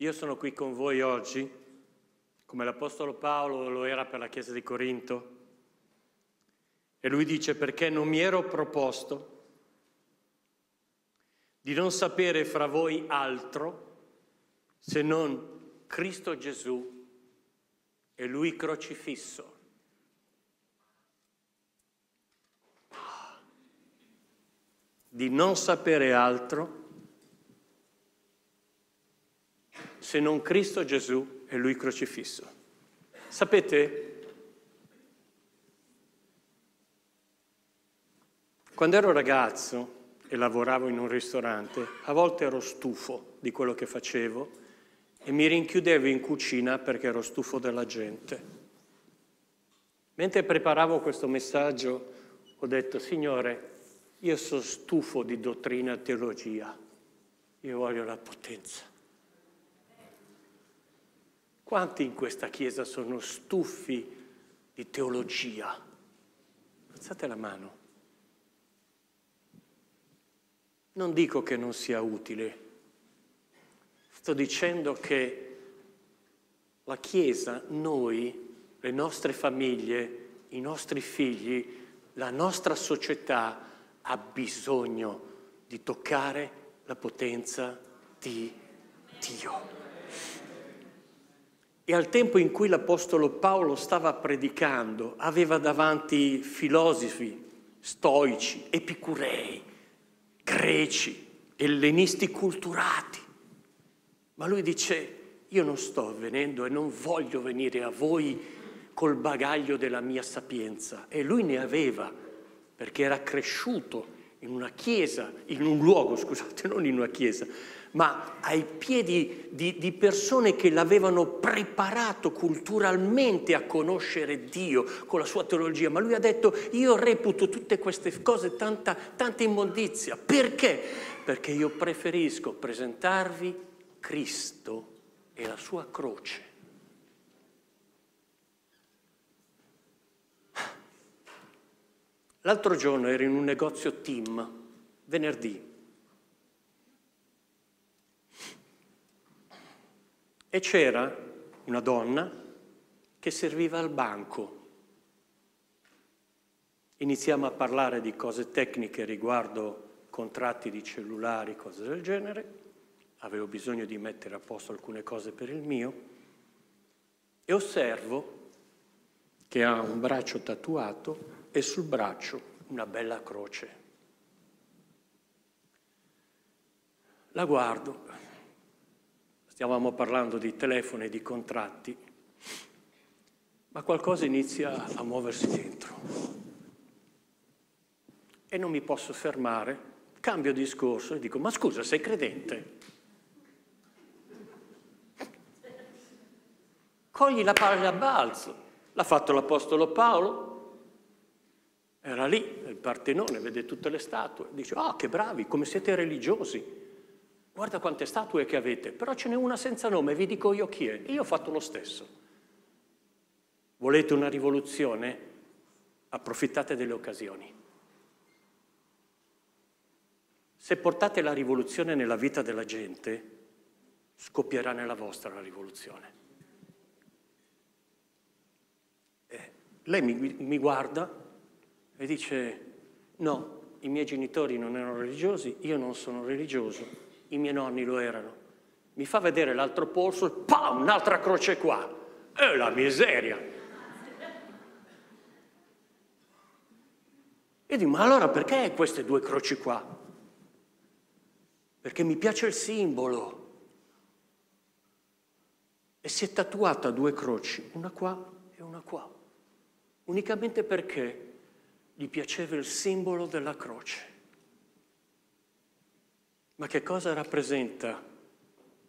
Io sono qui con voi oggi, come l'Apostolo Paolo lo era per la Chiesa di Corinto, e lui dice perché non mi ero proposto di non sapere fra voi altro se non Cristo Gesù e Lui crocifisso. Di non sapere altro se non Cristo Gesù e Lui crocifisso. Sapete, quando ero ragazzo e lavoravo in un ristorante, a volte ero stufo di quello che facevo e mi rinchiudevo in cucina perché ero stufo della gente. Mentre preparavo questo messaggio ho detto, Signore, io sono stufo di dottrina e teologia, io voglio la potenza. Quanti in questa chiesa sono stufi di teologia? Alzate la mano. Non dico che non sia utile, Sto dicendo che la Chiesa, noi, le nostre famiglie, i nostri figli, la nostra società ha bisogno di toccare la potenza di Dio. E al tempo in cui l'Apostolo Paolo stava predicando, aveva davanti filosofi, stoici, epicurei, greci, ellenisti culturati, ma lui dice, io non sto venendo e non voglio venire a voi col bagaglio della mia sapienza. E lui ne aveva, perché era cresciuto in una chiesa, in un luogo, scusate, non in una chiesa, ma ai piedi di, di, persone che l'avevano preparato culturalmente a conoscere Dio con la sua teologia. Ma lui ha detto, io reputo tutte queste cose tanta, tanta immondizia. Perché? Perché io preferisco presentarvi Cristo e la sua croce. L'altro giorno ero in un negozio Tim, venerdì, e c'era una donna che serviva al banco. Iniziamo a parlare di cose tecniche riguardo contratti di cellulari, cose del genere. Avevo bisogno di mettere a posto alcune cose per il mio, e osservo che ha un braccio tatuato e sul braccio una bella croce. La guardo, stavamo parlando di telefono e di contratti, ma qualcosa inizia a muoversi dentro. E non mi posso fermare, cambio discorso e dico, ma scusa, sei credente? cogli la palla a balzo. L'ha fatto l'Apostolo Paolo, era lì, nel Partenone, vede tutte le statue, dice, ah, oh, che bravi, come siete religiosi, guarda quante statue che avete, però ce n'è una senza nome, vi dico io chi è, io ho fatto lo stesso. Volete una rivoluzione? Approfittate delle occasioni. Se portate la rivoluzione nella vita della gente, scoppierà nella vostra la rivoluzione. Lei mi, mi guarda e dice, no, i miei genitori non erano religiosi, io non sono religioso, i miei nonni lo erano. Mi fa vedere l'altro polso e pam, un'altra croce qua. È la miseria. E dico, ma allora perché queste due croci qua? Perché mi piace il simbolo. E si è tatuata due croci, una qua e una qua unicamente perché gli piaceva il simbolo della croce. Ma che cosa rappresenta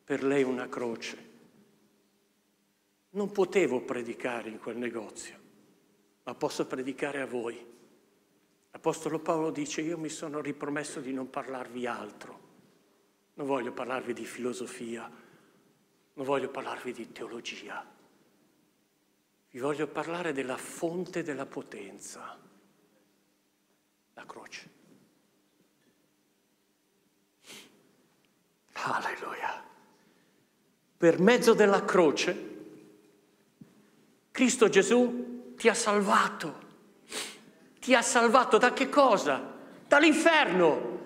per lei una croce? Non potevo predicare in quel negozio, ma posso predicare a voi. L'Apostolo Paolo dice, io mi sono ripromesso di non parlarvi altro. Non voglio parlarvi di filosofia, non voglio parlarvi di teologia vi voglio parlare della fonte della potenza, la croce. Alleluia. per mezzo della croce, Cristo Gesù ti ha salvato. Ti ha salvato da che cosa? Dall'inferno.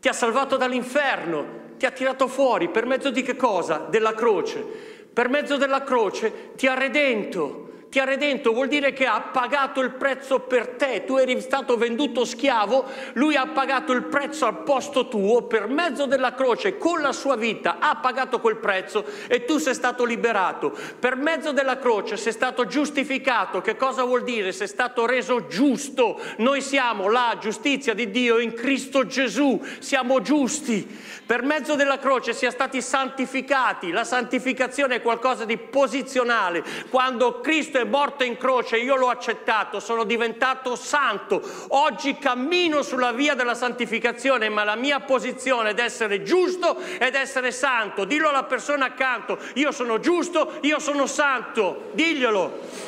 Ti ha salvato dall'inferno. Ti ha tirato fuori per mezzo di che cosa? Della croce. Per mezzo della croce ti ha redento ti ha redento, vuol dire che ha pagato il prezzo per te, tu eri stato venduto schiavo, lui ha pagato il prezzo al posto tuo per mezzo della croce, con la sua vita ha pagato quel prezzo e tu sei stato liberato. Per mezzo della croce sei stato giustificato, che cosa vuol dire? Sei stato reso giusto, noi siamo la giustizia di Dio in Cristo Gesù, siamo giusti. Per mezzo della croce siamo stati santificati, la santificazione è qualcosa di posizionale, quando Cristo è morto in croce, io l'ho accettato, sono diventato santo. Oggi cammino sulla via della santificazione, ma la mia posizione è essere giusto ed essere santo. Dillo alla persona accanto, io sono giusto, io sono santo. Diglielo.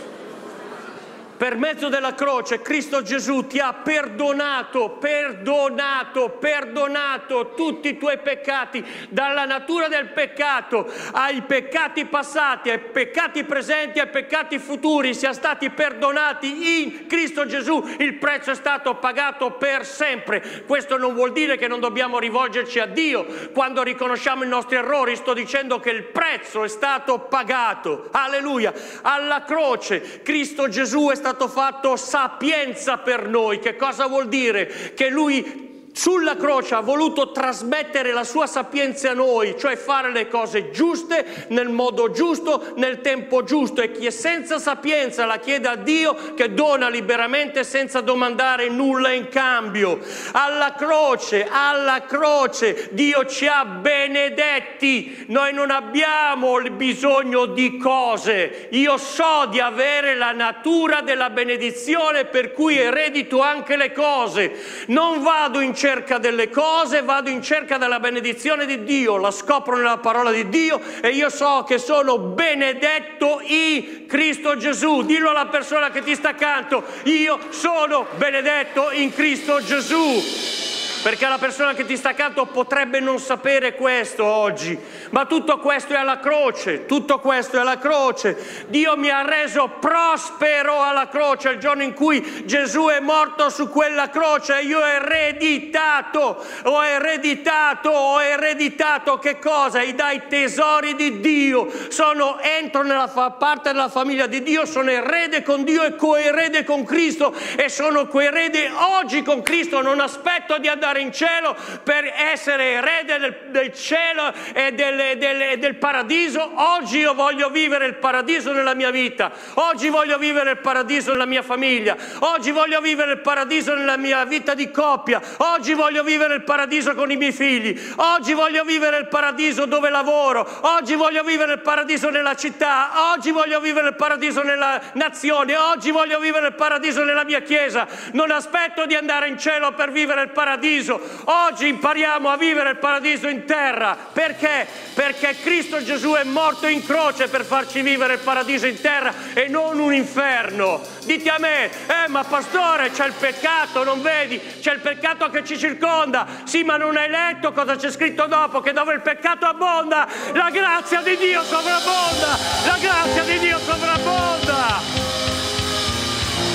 Per mezzo della croce Cristo Gesù ti ha perdonato, perdonato, perdonato tutti i tuoi peccati, dalla natura del peccato ai peccati passati, ai peccati presenti, ai peccati futuri, siamo stati perdonati in Cristo Gesù. Il prezzo è stato pagato per sempre. Questo non vuol dire che non dobbiamo rivolgerci a Dio quando riconosciamo i nostri errori. Sto dicendo che il prezzo è stato pagato. Alleluia. Alla croce Cristo Gesù è stato stato fatto sapienza per noi. Che cosa vuol dire? Che lui sulla croce ha voluto trasmettere la sua sapienza a noi, cioè fare le cose giuste nel modo giusto, nel tempo giusto. E chi è senza sapienza la chiede a Dio che dona liberamente senza domandare nulla in cambio. Alla croce, alla croce Dio ci ha benedetti, noi non abbiamo bisogno di cose, io so di avere la natura della benedizione per cui eredito anche le cose, non vado in cerca delle cose, vado in cerca della benedizione di Dio, la scopro nella parola di Dio e io so che sono benedetto in Cristo Gesù. Dillo alla persona che ti sta accanto, io sono benedetto in Cristo Gesù. Perché la persona che ti sta accanto potrebbe non sapere questo oggi, ma tutto questo è alla croce, tutto questo è alla croce. Dio mi ha reso prospero alla croce il giorno in cui Gesù è morto su quella croce. Io ho ereditato, ho ereditato, ho ereditato che cosa? I dai tesori di Dio. Sono, entro nella fa- parte della famiglia di Dio, sono erede con Dio e coerede con Cristo e sono coerede oggi con Cristo. Non aspetto di andare andare in cielo per essere erede del, del cielo e del, del, del paradiso. Oggi io voglio vivere il paradiso nella mia vita. Oggi voglio vivere il paradiso nella mia famiglia. Oggi voglio vivere il paradiso nella mia vita di coppia. Oggi voglio vivere il paradiso con i miei figli. Oggi voglio vivere il paradiso dove lavoro. Oggi voglio vivere il paradiso nella città. Oggi voglio vivere il paradiso nella nazione. Oggi voglio vivere il paradiso nella mia chiesa. Non aspetto di andare in cielo per vivere il paradiso paradiso. Oggi impariamo a vivere il paradiso in terra. Perché? Perché Cristo Gesù è morto in croce per farci vivere il paradiso in terra e non un inferno. Dite a me, eh ma pastore c'è il peccato, non vedi? C'è il peccato che ci circonda. Sì, ma non hai letto cosa c'è scritto dopo, che dove il peccato abbonda, la grazia di Dio sovrabbonda. La grazia di Dio sovrabbonda.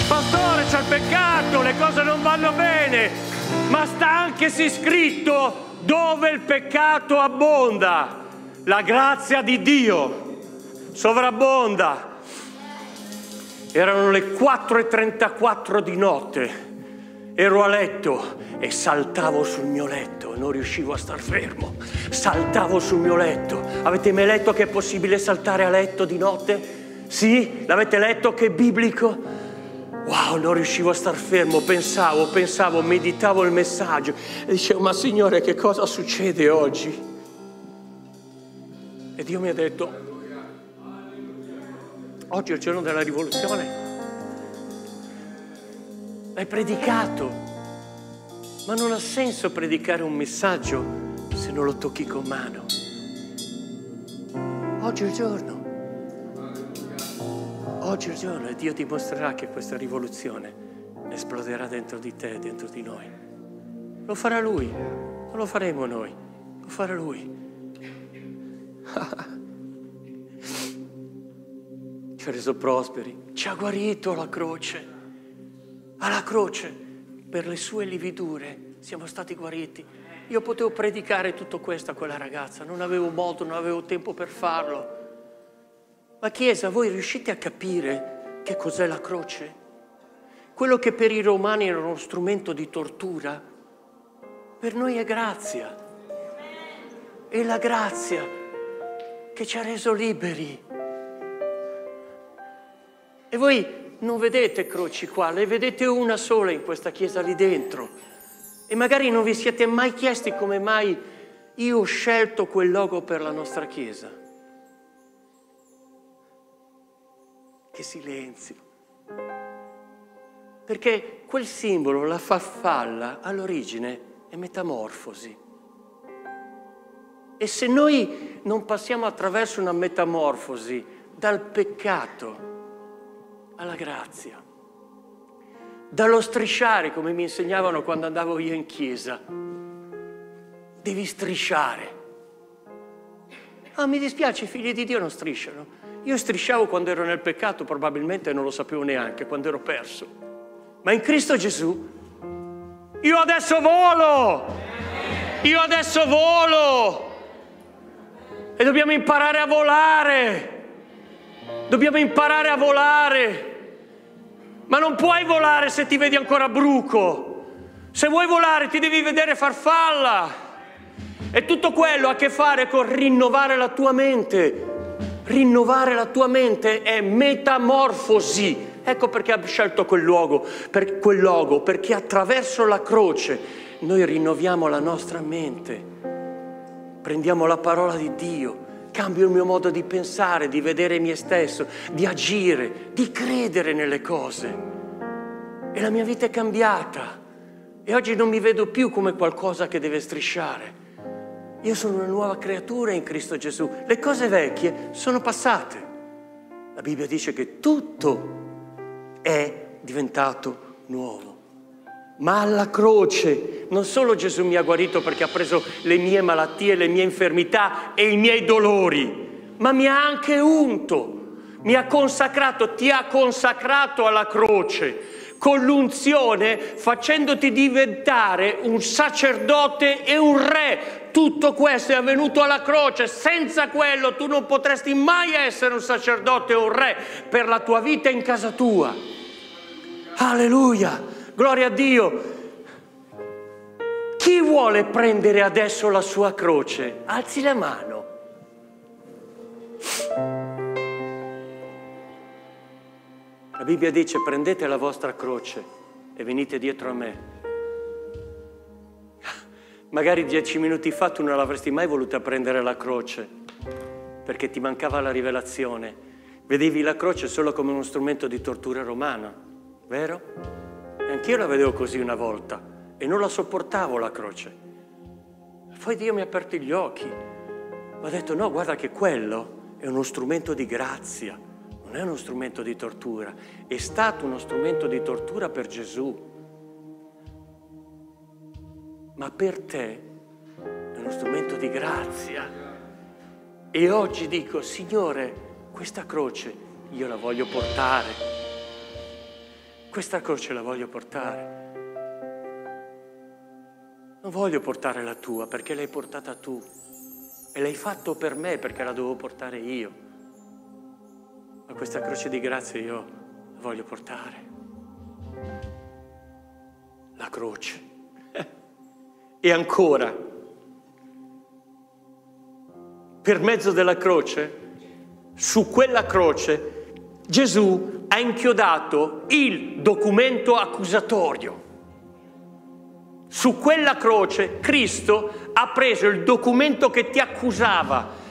Pastore, c'è il peccato, le cose non vanno bene ma sta anche sì scritto dove il peccato abbonda, la grazia di Dio sovrabbonda. Erano le 4.34 di notte, ero a letto e saltavo sul mio letto, non riuscivo a star fermo, saltavo sul mio letto. Avete mai letto che è possibile saltare a letto di notte? Sì? L'avete letto che è biblico? Wow, non riuscivo a star fermo, pensavo, pensavo, meditavo il messaggio e dicevo, ma Signore, che cosa succede oggi? E Dio mi ha detto, oggi è il giorno della rivoluzione. Hai predicato, ma non ha senso predicare un messaggio se non lo tocchi con mano. Oggi è il giorno. Oggi il giorno e Dio dimostrerà che questa rivoluzione esploderà dentro di te, dentro di noi. Lo farà Lui, non lo faremo noi, lo farà Lui. ci ha reso prosperi, ci ha guarito alla croce. Alla croce, per le sue lividure, siamo stati guariti. Io potevo predicare tutto questo a quella ragazza, non avevo modo, non avevo tempo per farlo. Ma Chiesa, voi riuscite a capire che cos'è la croce? Quello che per i romani era uno strumento di tortura, per noi è grazia. È la grazia che ci ha reso liberi. E voi non vedete croci qua, le vedete una sola in questa chiesa lì dentro. E magari non vi siete mai chiesti come mai io ho scelto quel logo per la nostra chiesa. Che silenzio. Perché quel simbolo, la farfalla, all'origine è metamorfosi. E se noi non passiamo attraverso una metamorfosi dal peccato alla grazia, dallo strisciare, come mi insegnavano quando andavo io in chiesa, devi strisciare. Ah, mi dispiace, i figli di Dio non strisciano. Io strisciavo quando ero nel peccato, probabilmente non lo sapevo neanche, quando ero perso. Ma in Cristo Gesù, io adesso volo! Io adesso volo! E dobbiamo imparare a volare. Dobbiamo imparare a volare. Ma non puoi volare se ti vedi ancora bruco. Se vuoi volare ti devi vedere farfalla. E tutto quello ha a che fare con rinnovare la tua mente. Rinnovare la tua mente è metamorfosi. Ecco perché ha scelto quel luogo, per quel logo, perché attraverso la croce noi rinnoviamo la nostra mente prendiamo la parola di Dio, cambio il mio modo di pensare, di vedere me stesso, di agire, di credere nelle cose. E la mia vita è cambiata. E oggi non mi vedo più come qualcosa che deve strisciare. Io sono una nuova creatura in Cristo Gesù. Le cose vecchie sono passate. La Bibbia dice che tutto è diventato nuovo ma alla croce non solo Gesù mi ha guarito perché ha preso le mie malattie, le mie infermità e i miei dolori, ma mi ha anche unto, mi ha consacrato, ti ha consacrato alla croce con l'unzione facendoti diventare un sacerdote e un re. Tutto questo è avvenuto alla croce, senza quello tu non potresti mai essere un sacerdote o un re per la tua vita in casa tua. Alleluia! Gloria a Dio. Chi vuole prendere adesso la sua croce? Alzi la mano. La Bibbia dice prendete la vostra croce e venite dietro a me. Magari dieci minuti fa tu non l'avresti mai voluta prendere la croce perché ti mancava la rivelazione. Vedevi la croce solo come uno strumento di tortura romana, vero? Anch'io la vedevo così una volta e non la sopportavo la croce. Poi Dio mi ha aperto gli occhi. Mi ha detto no, guarda che quello è uno strumento di grazia, non è uno strumento di tortura. È stato uno strumento di tortura per Gesù. Ma per te è uno strumento di grazia. E oggi dico, Signore, questa croce io la voglio portare questa croce la voglio portare. Non voglio portare la tua perché l'hai portata tu e l'hai fatto per me perché la devo portare io. Ma questa croce di grazia io la voglio portare. La croce. e ancora, per mezzo della croce, su quella croce, Gesù ha inchiodato il documento accusatorio. Su quella croce Cristo ha preso il documento che ti accusava.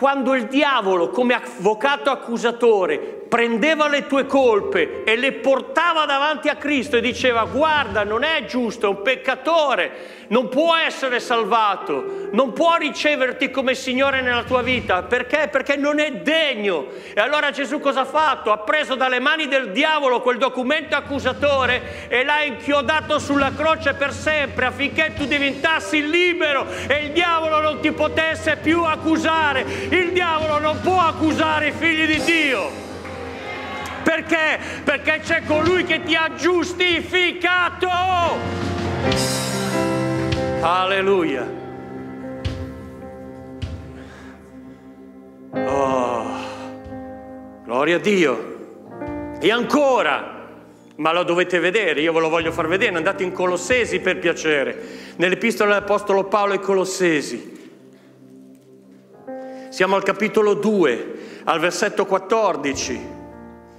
Quando il diavolo, come avvocato accusatore, prendeva le tue colpe e le portava davanti a Cristo e diceva guarda non è giusto, è un peccatore, non può essere salvato, non può riceverti come Signore nella tua vita, perché? Perché non è degno. E allora Gesù cosa ha fatto? Ha preso dalle mani del diavolo quel documento accusatore e l'ha inchiodato sulla croce per sempre affinché tu diventassi libero e il diavolo non ti potesse più accusare. Il diavolo non può accusare i figli di Dio. Perché? Perché c'è colui che ti ha giustificato. Alleluia. Oh, gloria a Dio. E ancora, ma lo dovete vedere, io ve lo voglio far vedere, andate in Colossesi per piacere, nell'epistola dell'Apostolo Paolo ai Colossesi. Siamo al capitolo 2, al versetto 14.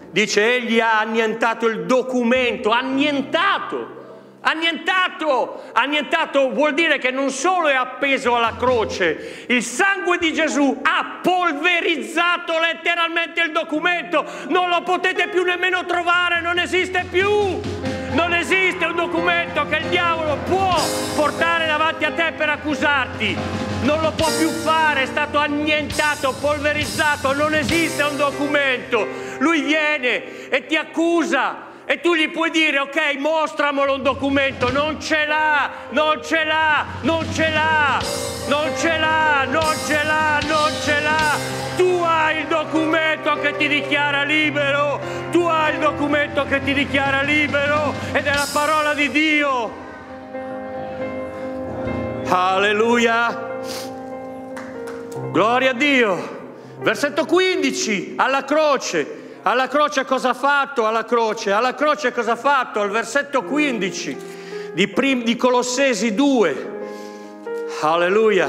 Dice, egli ha annientato il documento, annientato Annientato, annientato vuol dire che non solo è appeso alla croce, il sangue di Gesù ha polverizzato letteralmente il documento, non lo potete più nemmeno trovare, non esiste più. Non esiste un documento che il diavolo può portare davanti a te per accusarti. Non lo può più fare, è stato annientato, polverizzato, non esiste un documento. Lui viene e ti accusa e tu gli puoi dire, ok, mostramelo un documento, non ce l'ha, non ce l'ha, non ce l'ha, non ce l'ha, non ce l'ha, non ce l'ha. Tu hai il documento che ti dichiara libero, tu hai il documento che ti dichiara libero ed è la parola di Dio. Alleluia. Gloria a Dio. Versetto 15, alla croce. Alla croce cosa ha fatto? Alla croce, alla croce cosa ha fatto? Al versetto 15 di, prim, di Colossesi 2. Alleluia.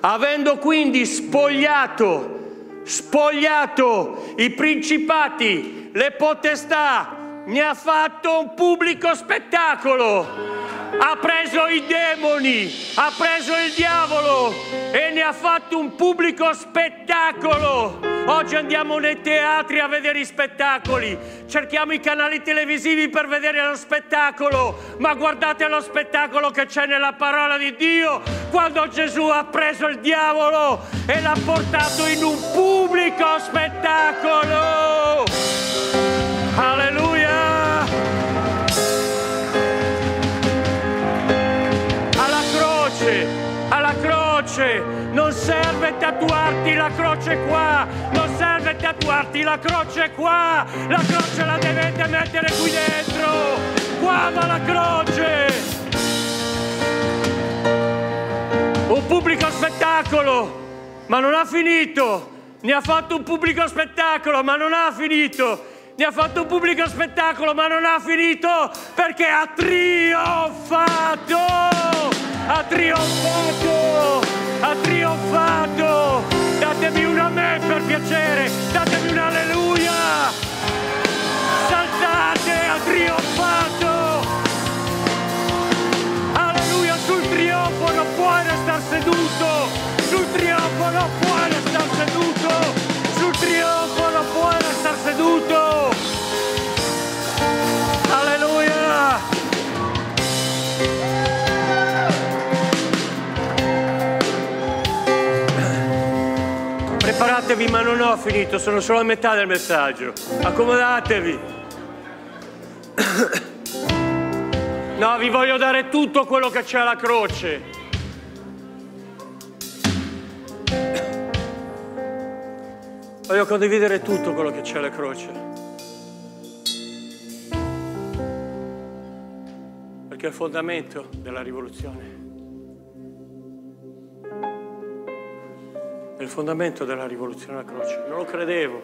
Avendo quindi spogliato, spogliato i principati, le potestà, ne ha fatto un pubblico spettacolo ha preso i demoni, ha preso il diavolo e ne ha fatto un pubblico spettacolo. Oggi andiamo nei teatri a vedere i spettacoli, cerchiamo i canali televisivi per vedere lo spettacolo, ma guardate lo spettacolo che c'è nella parola di Dio quando Gesù ha preso il diavolo e l'ha portato in un pubblico spettacolo. Tatuarti la croce qua, non serve tatuarti la croce qua. La croce la dovete mettere qui dentro. Qua va la croce. Un pubblico spettacolo, ma non ha finito. Ne ha fatto un pubblico spettacolo, ma non ha finito ne ha fatto un pubblico spettacolo, ma non ha finito perché ha trionfato! Ha trionfato! Ha trionfato! Datemi un amen per piacere, datemi un alleluia! Saltate, ha trionfato! Alleluia, sul trionfo non puoi restare seduto! Sul trionfo non puoi Preparatevi, ma non ho finito, sono solo a metà del messaggio. Accomodatevi. No, vi voglio dare tutto quello che c'è alla croce. Voglio condividere tutto quello che c'è alla croce. Perché è il fondamento della rivoluzione. È il fondamento della rivoluzione alla croce. Non lo credevo.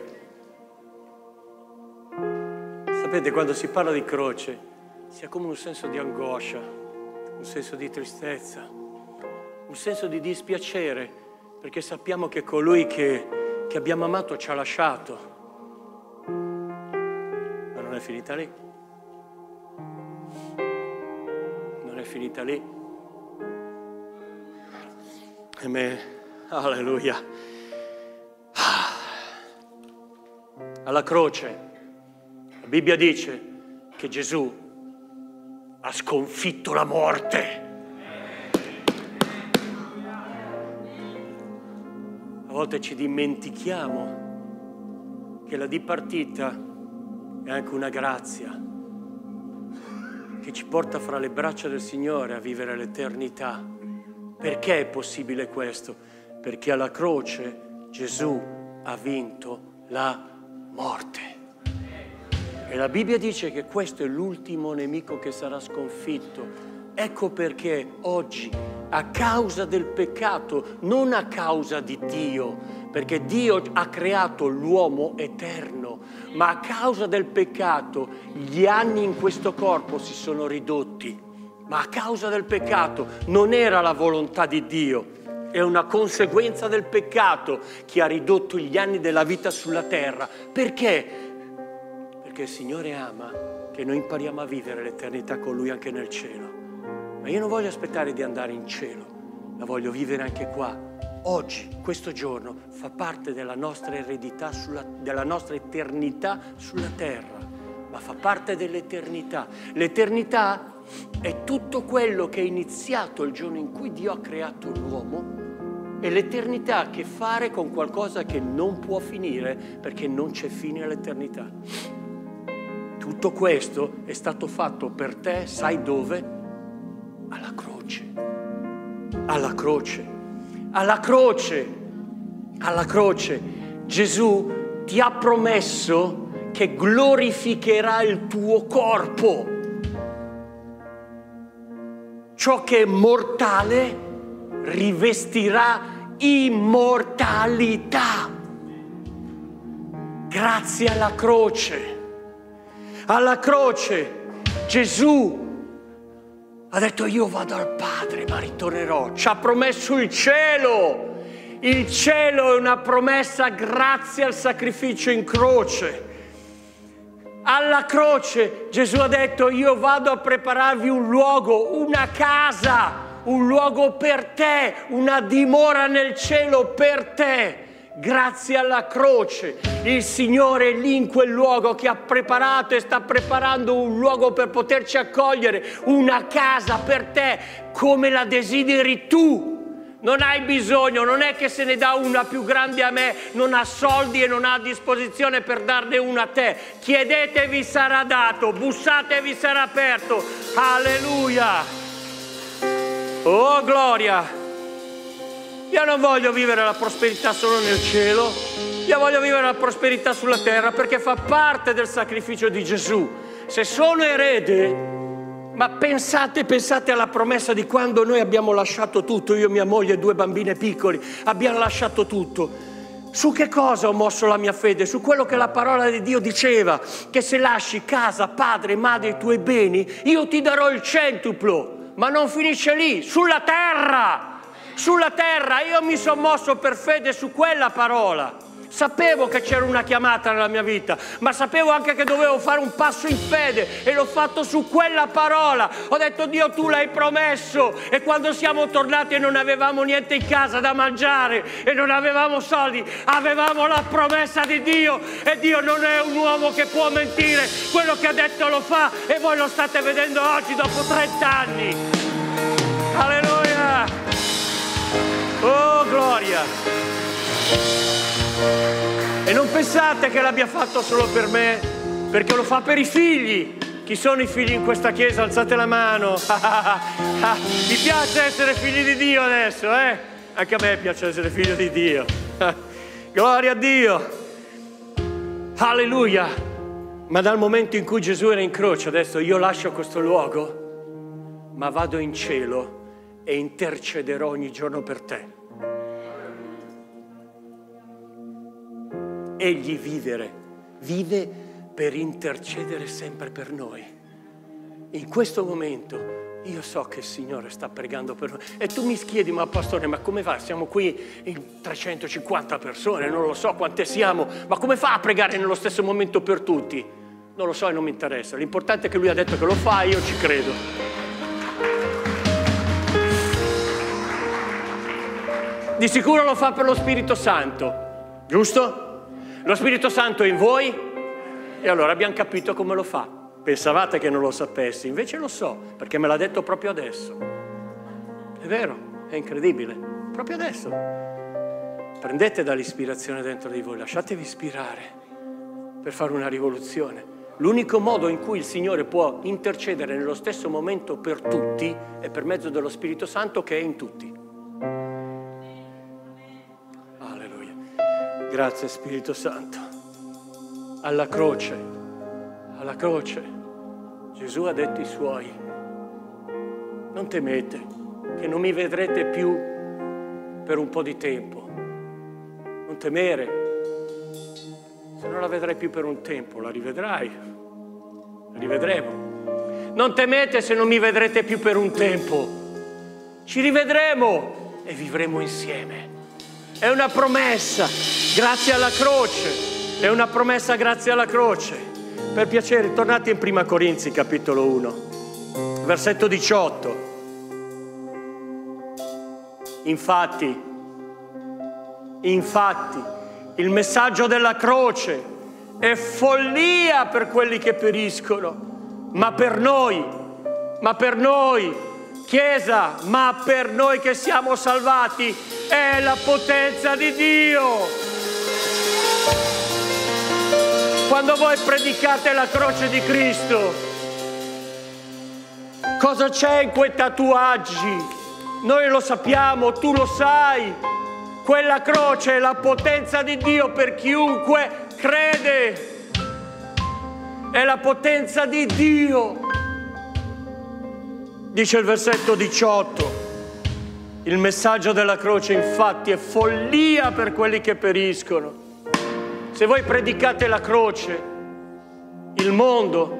Sapete, quando si parla di croce, si ha come un senso di angoscia, un senso di tristezza, un senso di dispiacere, perché sappiamo che colui che che abbiamo amato ci ha lasciato. Ma non è finita lì. Non è finita lì. Amen. Alleluia. Alla croce, la Bibbia dice che Gesù ha sconfitto la morte. A volte ci dimentichiamo che la dipartita è anche una grazia che ci porta fra le braccia del Signore a vivere l'eternità. Perché è possibile questo? Perché alla croce Gesù ha vinto la morte. E la Bibbia dice che questo è l'ultimo nemico che sarà sconfitto. Ecco perché oggi, a causa del peccato, non a causa di Dio, perché Dio ha creato l'uomo eterno, ma a causa del peccato gli anni in questo corpo si sono ridotti. Ma a causa del peccato non era la volontà di Dio, è una conseguenza del peccato che ha ridotto gli anni della vita sulla terra. Perché? Perché il Signore ama che noi impariamo a vivere l'eternità con Lui anche nel cielo. Ma io non voglio aspettare di andare in cielo, la voglio vivere anche qua. Oggi, questo giorno, fa parte della nostra eredità, sulla, della nostra eternità sulla terra, ma fa parte dell'eternità. L'eternità è tutto quello che è iniziato il giorno in cui Dio ha creato l'uomo e l'eternità ha a che fare con qualcosa che non può finire perché non c'è fine all'eternità. Tutto questo è stato fatto per te, sai dove? alla croce, alla croce, alla croce, alla croce. Gesù ti ha promesso che glorificherà il tuo corpo. Ciò che è mortale rivestirà immortalità. Grazie alla croce. Alla croce Gesù ha detto io vado al Padre ma ritornerò, ci ha promesso il cielo. Il cielo è una promessa grazie al sacrificio in croce. Alla croce Gesù ha detto io vado a prepararvi un luogo, una casa, un luogo per te, una dimora nel cielo per te grazie alla croce, il Signore è lì in quel luogo che ha preparato e sta preparando un luogo per poterci accogliere, una casa per te come la desideri tu. Non hai bisogno, non è che se ne dà una più grande a me, non ha soldi e non ha a disposizione per darne una a te. Chiedetevi sarà dato, bussatevi sarà aperto. Alleluia. Oh gloria. Io non voglio vivere la prosperità solo nel cielo, io voglio vivere la prosperità sulla terra perché fa parte del sacrificio di Gesù. Se sono erede, ma pensate, pensate alla promessa di quando noi abbiamo lasciato tutto, io, mia moglie e due bambine piccoli, abbiamo lasciato tutto. Su che cosa ho mosso la mia fede? Su quello che la parola di Dio diceva, che se lasci casa, padre, madre, i tuoi beni, io ti darò il centuplo, ma non finisce lì, sulla terra sulla terra, io mi sono mosso per fede su quella parola. Sapevo che c'era una chiamata nella mia vita, ma sapevo anche che dovevo fare un passo in fede e l'ho fatto su quella parola. Ho detto Dio tu l'hai promesso e quando siamo tornati e non avevamo niente in casa da mangiare e non avevamo soldi, avevamo la promessa di Dio e Dio non è un uomo che può mentire, quello che ha detto lo fa e voi lo state vedendo oggi dopo 30 anni. Alleluia! Oh, gloria! E non pensate che l'abbia fatto solo per me, perché lo fa per i figli. Chi sono i figli in questa chiesa? Alzate la mano. Mi piace essere figli di Dio adesso, eh? Anche a me piace essere figlio di Dio. Gloria a Dio. Alleluia. Ma dal momento in cui Gesù era in croce, adesso io lascio questo luogo, ma vado in cielo e intercederò ogni giorno per te. Egli vivere, vive per intercedere sempre per noi. In questo momento io so che il Signore sta pregando per noi. E tu mi chiedi, ma pastore, ma come fa? Siamo qui in 350 persone, non lo so quante siamo, ma come fa a pregare nello stesso momento per tutti? Non lo so e non mi interessa. L'importante è che lui ha detto che lo fa e io ci credo. Di sicuro lo fa per lo Spirito Santo, giusto? Lo Spirito Santo è in voi e allora abbiamo capito come lo fa. Pensavate che non lo sapessi, invece lo so, perché me l'ha detto proprio adesso. È vero, è incredibile, proprio adesso. Prendete dall'ispirazione dentro di voi, lasciatevi ispirare per fare una rivoluzione. L'unico modo in cui il Signore può intercedere nello stesso momento per tutti è per mezzo dello Spirito Santo che è in tutti. Grazie Spirito Santo. Alla croce, alla croce, Gesù ha detto ai suoi, non temete che non mi vedrete più per un po' di tempo, non temere, se non la vedrai più per un tempo, la rivedrai, la rivedremo. Non temete se non mi vedrete più per un tempo, ci rivedremo e vivremo insieme. È una promessa, grazie alla croce, è una promessa grazie alla croce. Per piacere, tornate in Prima Corinzi capitolo 1, versetto 18. Infatti, infatti, il messaggio della croce è follia per quelli che periscono, ma per noi, ma per noi Chiesa, ma per noi che siamo salvati è la potenza di Dio. Quando voi predicate la croce di Cristo, cosa c'è in quei tatuaggi? Noi lo sappiamo, tu lo sai. Quella croce è la potenza di Dio per chiunque crede. È la potenza di Dio. Dice il versetto 18, il messaggio della croce infatti è follia per quelli che periscono. Se voi predicate la croce, il mondo,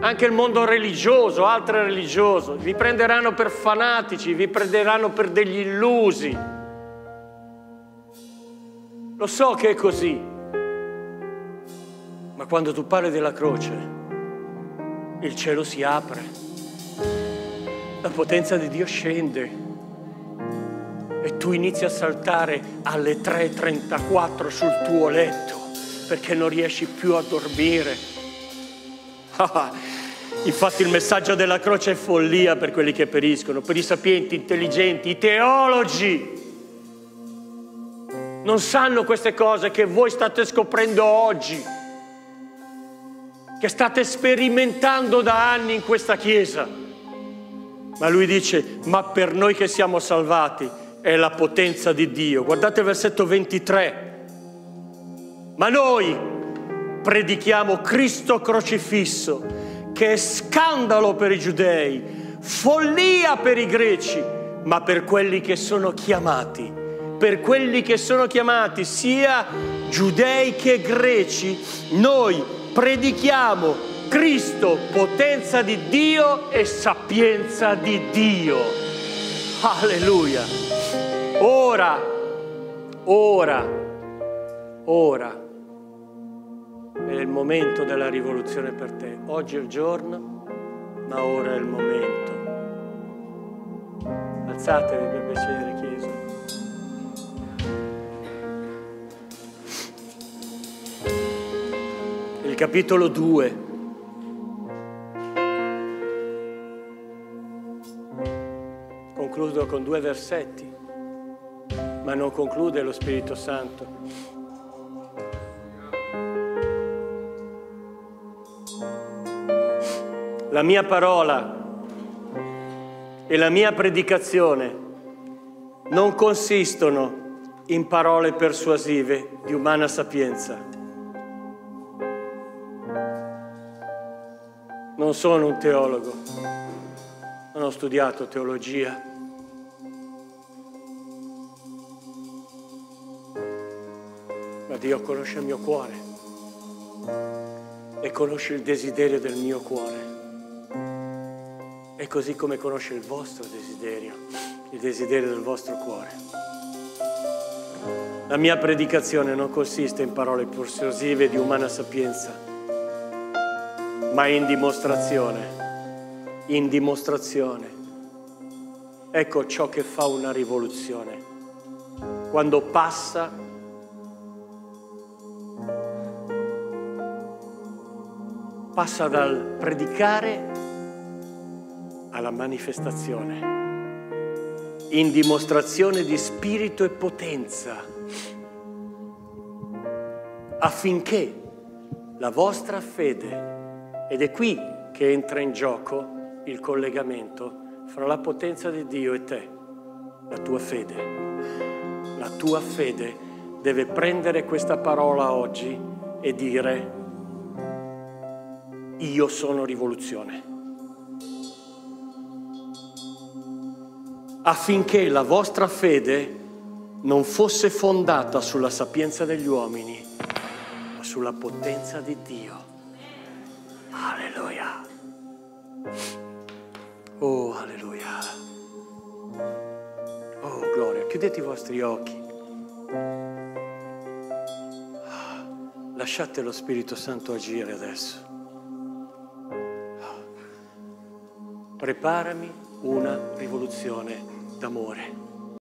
anche il mondo religioso, altre religiose, vi prenderanno per fanatici, vi prenderanno per degli illusi. Lo so che è così, ma quando tu parli della croce, il cielo si apre la potenza di Dio scende e tu inizi a saltare alle 3.34 sul tuo letto perché non riesci più a dormire. Infatti il messaggio della croce è follia per quelli che periscono, per i sapienti, intelligenti, i teologi. Non sanno queste cose che voi state scoprendo oggi, che state sperimentando da anni in questa Chiesa. Ma lui dice, ma per noi che siamo salvati è la potenza di Dio. Guardate il versetto 23. Ma noi predichiamo Cristo crocifisso, che è scandalo per i giudei, follia per i greci, ma per quelli che sono chiamati, per quelli che sono chiamati, sia giudei che greci, noi predichiamo Cristo, potenza di Dio e sapienza di Dio. Alleluia. Ora, ora, ora è il momento della rivoluzione per te. Oggi è il giorno, ma ora è il momento. Alzatevi per piacere, Chiesa. Il capitolo 2 concludo con due versetti, ma non conclude lo Spirito Santo. La mia parola e la mia predicazione non consistono in parole persuasive di umana sapienza. Non sono un teologo, non ho studiato teologia. Ma Dio conosce il mio cuore e conosce il desiderio del mio cuore. E così come conosce il vostro desiderio, il desiderio del vostro cuore. La mia predicazione non consiste in parole persuasive di umana sapienza, ma in dimostrazione, in dimostrazione. Ecco ciò che fa una rivoluzione. Quando passa passa dal predicare alla manifestazione, in dimostrazione di spirito e potenza, affinché la vostra fede, ed è qui che entra in gioco il collegamento fra la potenza di Dio e te, la tua fede. La tua fede deve prendere questa parola oggi e dire io sono rivoluzione. Affinché la vostra fede non fosse fondata sulla sapienza degli uomini, ma sulla potenza di Dio. Alleluia. Oh, alleluia. Oh, gloria. Chiudete i vostri occhi. Lasciate lo Spirito Santo agire adesso. Preparami una rivoluzione d'amore.